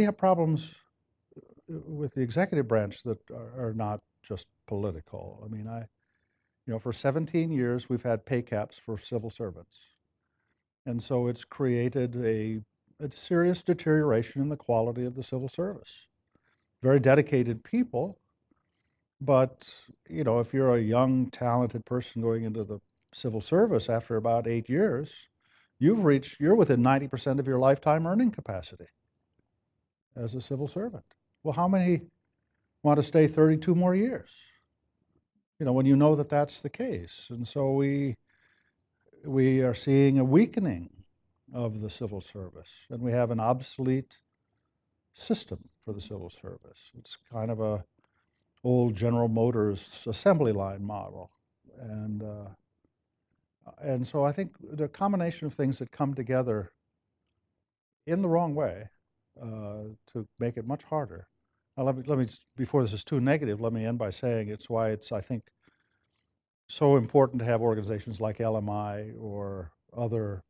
we have problems uh, with the executive branch that are, not just political. I mean, I, you know, for 17 years we've had pay caps for civil servants. And so it's created a, a serious deterioration in the quality of the civil service. Very dedicated people, but you know, if you're a young, talented person going into the civil service after about eight years, you've reached, you're within 90% of your lifetime earning capacity as a civil servant. Well, how many want to stay 32 more years? You know, when you know that that's the case. And so we, we are seeing a weakening of the civil service, and we have an obsolete system for the civil service. It's kind of a old General Motors assembly line model, and uh, and so I think the combination of things that come together in the wrong way uh, to make it much harder. Now, let me let me before this is too negative, let me end by saying it's why it's I think so important to have organizations like LMI or other.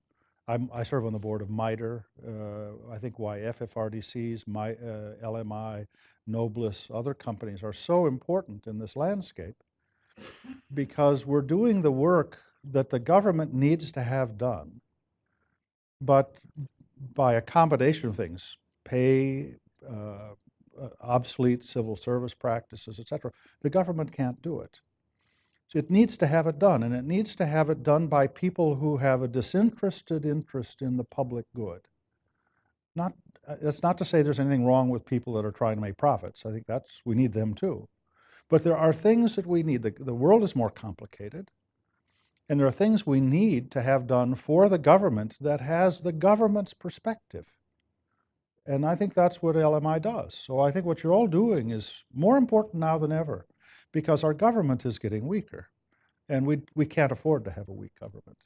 I'm, i serve on the board of MITRE. Uh, I think why FFRDCs, my, uh, LMI, Noblis, other companies are so important in this landscape because we're doing the work that the government needs to have done, but by a combination of things, pay, uh, uh obsolete civil service practices, et cetera, the government can't do it. It needs to have it done, and it needs to have it done by people who have a disinterested interest in the public good. Not, uh, that's not to say there's anything wrong with people that are trying to make profits. I think that's, we need them too. But there are things that we need. The, the world is more complicated, and there are things we need to have done for the government that has the government's perspective. And I think that's what LMI does. So I think what you're all doing is more important now than ever because our government is getting weaker. And we, we can't afford to have a weak government.